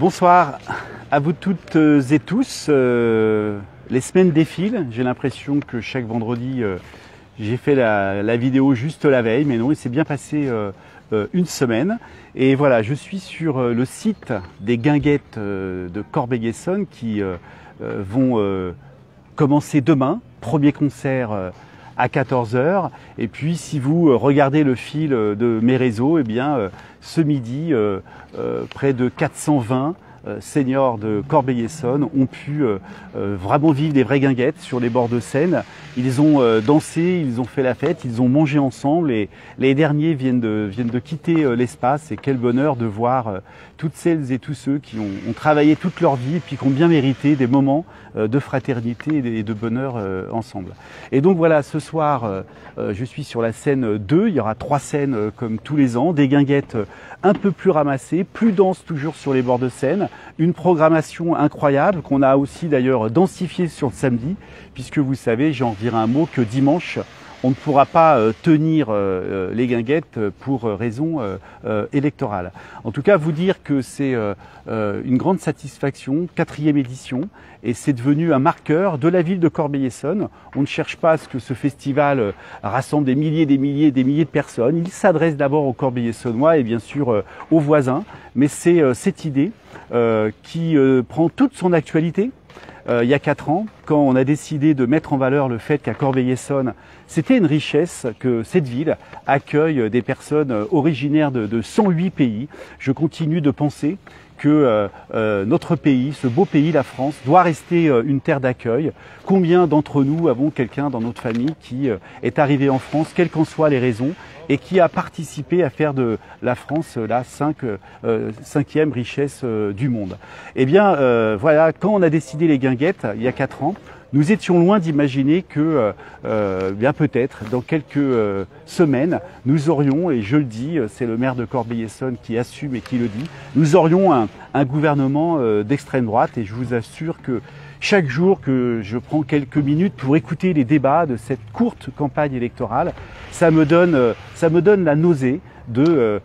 Bonsoir à vous toutes et tous. Euh, les semaines défilent. J'ai l'impression que chaque vendredi, euh, j'ai fait la, vidéo juste la veille, mais non, il s'est bien passé euh, une semaine. Et voilà, je suis sur le site des guinguettes de Corbeil-Essonne qui vont commencer demain. Premier concert à 14h. Et puis si vous regardez le fil de mes réseaux, eh bien ce midi, près de 420 euh, seniors de Corbeil-Essonne ont pu euh, euh, vraiment vivre des vraies guinguettes sur les bords de Seine. Ils ont dansé, ils ont fait la fête, ils ont mangé ensemble et les derniers viennent de, viennent de quitter l'espace et quel bonheur de voir toutes celles et tous ceux qui ont, travaillé toute leur vie et puis qui ont bien mérité des moments de fraternité et de bonheur ensemble. Et donc voilà, ce soir, je suis sur la scène 2, il y aura trois scènes comme tous les ans, des guinguettes un peu plus ramassées, plus denses toujours sur les bords de Seine, une programmation incroyable qu'on a aussi d'ailleurs densifiée sur le samedi, puisque vous savez, j'en dirai un mot, que dimanche, on ne pourra pas euh, tenir euh, euh, les guinguettes pour raison électorale. En tout cas, vous dire que c'est une grande satisfaction, quatrième édition, et c'est devenu un marqueur de la ville de Corbeil-Essonne. On ne cherche pas à ce que ce festival rassemble des milliers, des milliers, des milliers de personnes. Il s'adresse d'abord aux Corbeil-Essonnois et bien sûr aux voisins, mais c'est cette idée qui prend toute son actualité il y a quatre ans, quand on a décidé de mettre en valeur le fait qu'à Corbeil-Essonne, c'était une richesse que cette ville accueille des personnes originaires de, de 108 pays. Je continue de penser que euh, euh, notre pays, ce beau pays, la France, doit rester euh, une terre d'accueil. Combien d'entre nous avons quelqu'un dans notre famille qui est arrivé en France, quelles qu'en soient les raisons, et qui a participé à faire de la France la cinq, cinquième richesse du monde? Eh bien, voilà, quand on a décidé les guinguettes, il y a quatre ans, nous étions loin d'imaginer que, euh, euh, bien peut-être, dans quelques euh, semaines, nous aurions, et je le dis, c'est le maire de Corbeil-Essonne qui assume et qui le dit, nous aurions un, gouvernement d'extrême droite. Et je vous assure que chaque jour que je prends quelques minutes pour écouter les débats de cette courte campagne électorale, ça me donne, ça me donne la nausée de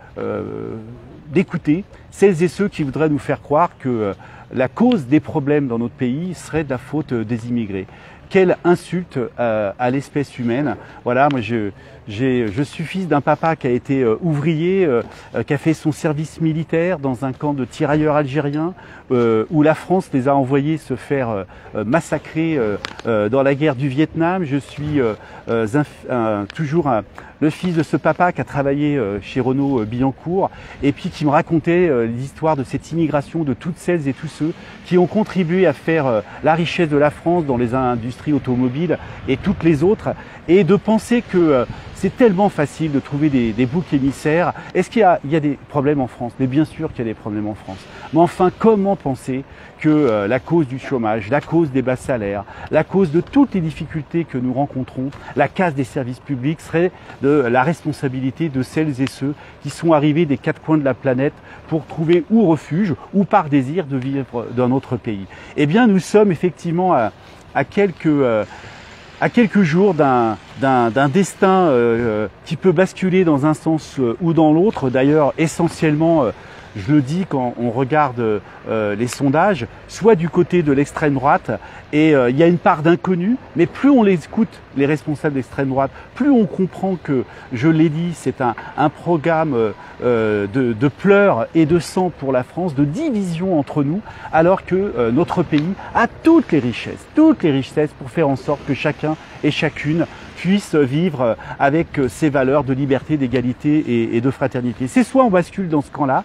d'écouter celles et ceux qui voudraient nous faire croire que la cause des problèmes dans notre pays serait de la faute des immigrés. Quelle insulte euh, à, l'espèce humaine. Voilà, moi je, je suis fils d'un papa qui a été euh, ouvrier, euh, qui a fait son service militaire dans un camp de tirailleurs algériens, où la France les a envoyés se faire massacrer dans la guerre du Vietnam. Je suis toujours le fils de ce papa qui a travaillé chez Renault Billancourt, et puis qui me racontait l'histoire de cette immigration de toutes celles et tous ceux qui ont contribué à faire la richesse de la France dans les industries automobiles et toutes les autres, et de penser que c'est tellement facile de trouver des, boucs émissaires. Est-ce qu'il y, a des problèmes en France? Mais bien sûr qu'il y a des problèmes en France. Mais enfin, comment penser que euh, la cause du chômage, la cause des bas salaires, la cause de toutes les difficultés que nous rencontrons, la casse des services publics serait de la responsabilité de celles et ceux qui sont arrivés des quatre coins de la planète pour trouver ou refuge ou par désir de vivre dans notre pays Eh bien, nous sommes effectivement à, quelques... Euh, à quelques jours d'un destin euh, euh, qui peut basculer dans un sens euh, ou dans l'autre. D'ailleurs, essentiellement, je le dis quand on regarde les sondages, soit du côté de l'extrême droite, et il y a une part d'inconnu, mais plus on les écoute, les responsables d'extrême droite, plus on comprend que, je l'ai dit, c'est un, programme de, de, pleurs et de sang pour la France, de division entre nous, alors que notre pays a toutes les richesses, toutes les richesses pour faire en sorte que chacun et chacune puisse vivre avec ces valeurs de liberté, d'égalité et, de fraternité. C'est soit on bascule dans ce camp-là,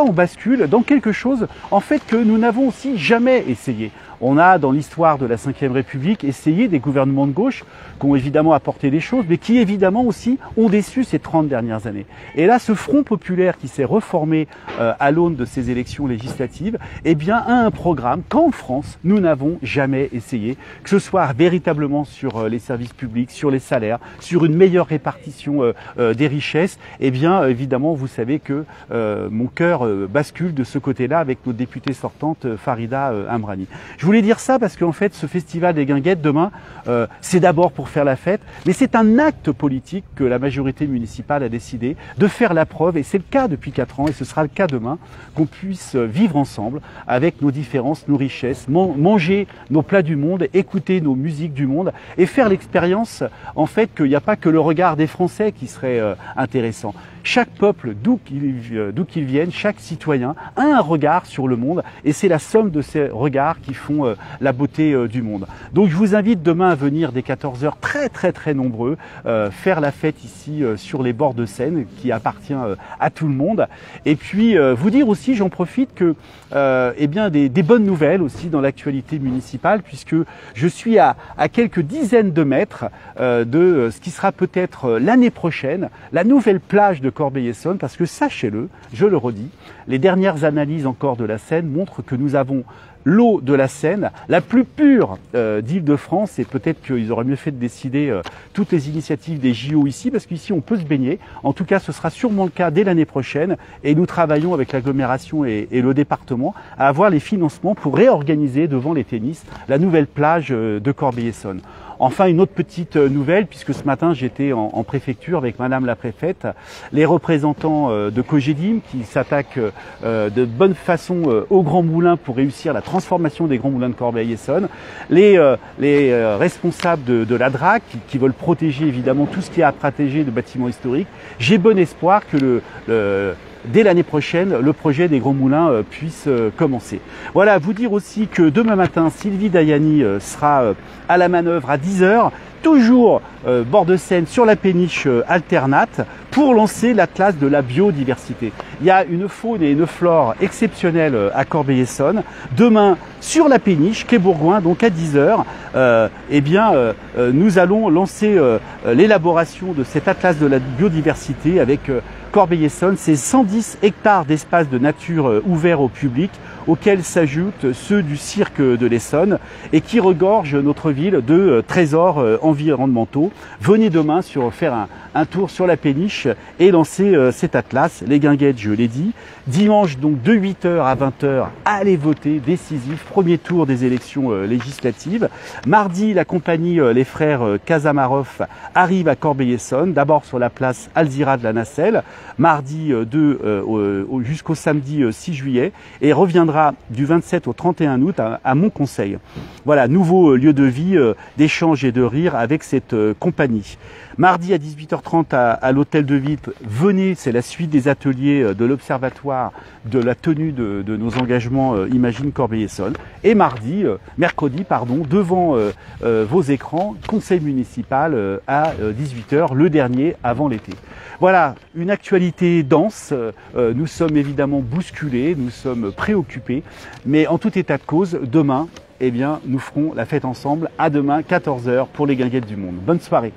on bascule dans quelque chose en fait que nous n'avons aussi jamais essayé. On a dans l'histoire de la Ve République essayé des gouvernements de gauche qui ont évidemment apporté des choses, mais qui évidemment aussi ont déçu ces 30 dernières années. Et là, ce Front populaire qui s'est reformé euh, à l'aune de ces élections législatives, eh bien, a un programme qu'en France, nous n'avons jamais essayé, que ce soit véritablement sur euh, les services publics, sur les salaires, sur une meilleure répartition euh, des richesses. Eh bien, évidemment, vous savez que mon cœur bascule de ce côté-là avec notre députée sortante Farida Amrani. Voulais dire ça parce qu'en fait, ce festival des guinguettes demain, euh, c'est d'abord pour faire la fête, mais c'est un acte politique que la majorité municipale a décidé de faire la preuve, et c'est le cas depuis quatre ans, et ce sera le cas demain, qu'on puisse vivre ensemble avec nos différences, nos richesses, manger nos plats du monde, écouter nos musiques du monde, et faire l'expérience, en fait, qu'il n'y a pas que le regard des Français qui serait euh, intéressant. Chaque peuple, d'où qu'il qu'il vienne, chaque citoyen a un regard sur le monde et c'est la somme de ces regards qui font euh, la beauté euh, du monde. Donc je vous invite demain à venir dès 14h très très très nombreux faire la fête ici sur les bords de Seine qui appartient à tout le monde. Et puis vous dire aussi, j'en profite que eh bien des, des, bonnes nouvelles aussi dans l'actualité municipale puisque je suis à, à quelques dizaines de mètres de ce qui sera peut-être l'année prochaine la nouvelle plage de Corbeil-Essonne, parce que sachez-le, je le redis, les dernières analyses encore de la Seine montrent que nous avons l'eau de la Seine, la plus pure euh, d'Île-de-France, et peut-être qu'ils auraient mieux fait de décider euh, toutes les initiatives des JO ici, parce qu'ici on peut se baigner. En tout cas, ce sera sûrement le cas dès l'année prochaine, et nous travaillons avec l'agglomération et, le département à avoir les financements pour réorganiser devant les tennis la nouvelle plage euh, de Corbeil-Essonne. Enfin, une autre petite euh, nouvelle, puisque ce matin j'étais en, préfecture avec Madame la préfète, les représentants euh, de Cogedim qui s'attaquent euh, de bonne façon aux grands moulins pour réussir la transformation des grands moulins de Corbeil-Essonne, les, les responsables de, la DRAC qui, veulent protéger évidemment tout ce qui est à protéger de bâtiments historiques. J'ai bon espoir que le dès l'année prochaine, le projet des Grands Moulins euh, puisse euh, commencer. Voilà, vous dire aussi que demain matin, Sylvie Dayani euh, sera à la manœuvre à 10h, toujours bord de Seine sur la péniche alternate pour lancer l'atlas de la biodiversité. Il y a une faune et une flore exceptionnelle à Corbeil-Essonne. Demain, sur la péniche, quai Bourgoin, donc à 10h, eh bien, nous allons lancer l'élaboration de cet atlas de la biodiversité avec Corbeil-Essonne, c'est 110 hectares d'espace de nature euh, ouverts au public, auxquels s'ajoutent ceux du cirque de l'Essonne et qui regorgent notre ville de euh, trésors euh, environnementaux. Venez demain sur, faire un, tour sur la péniche et lancer cet atlas, les guinguettes, je l'ai dit. Dimanche, donc de 8h à 20h, allez voter, décisif, premier tour des élections législatives. Mardi, la compagnie Les Frères Kazamarov arrive à Corbeil-Essonne, d'abord sur la place Alzira de la Nacelle mardi 2 euh, euh, jusqu'au samedi 6 euh, juillet et reviendra du 27 au 31 août à, mon conseil. Voilà, nouveau lieu de vie, d'échange et de rire avec cette compagnie. Mardi à 18h30 à, l'hôtel de ville, venez, c'est la suite des ateliers de l'observatoire de la tenue de, nos engagements Imagine Corbeil-Essonne. Et mardi, mercredi, pardon, devant vos écrans, conseil municipal à 18h, le dernier avant l'été. Voilà, une actualité dense. Euh, nous sommes évidemment bousculés, nous sommes préoccupés, mais en tout état de cause, demain, eh bien, nous ferons la fête ensemble. À demain, 14h, pour les guinguettes du monde. Bonne soirée.